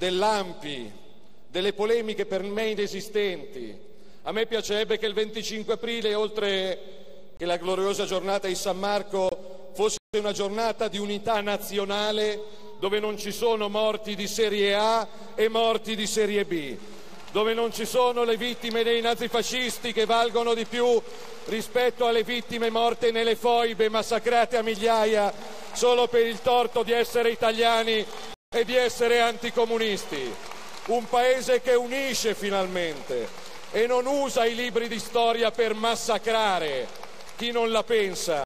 dell'AMPI, delle polemiche per me inesistenti. A me piacerebbe che il 25 aprile, oltre che la gloriosa giornata di San Marco, fosse una giornata di unità nazionale dove non ci sono morti di serie A e morti di serie B, dove non ci sono le vittime dei nazifascisti che valgono di più rispetto alle vittime morte nelle foibe massacrate a migliaia solo per il torto di essere italiani e di essere anticomunisti. Un paese che unisce finalmente e non usa i libri di storia per massacrare chi non la pensa.